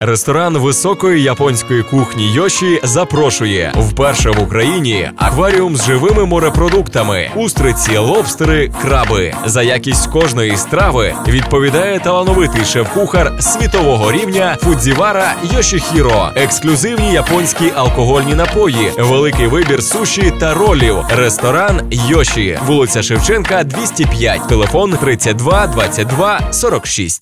Ресторан високої японської кухні Йоші запрошує вперше в Україні акваріум з живими морепродуктами, устриці, лобстери, краби. За якість кожної страви відповідає талановитий шеф-кухар світового рівня Фудзівара Йошіхіро, ексклюзивні японські алкогольні напої, великий вибір суші та ролів. Ресторан Йоші, вулиця Шевченка, 205, телефон 32 22 46.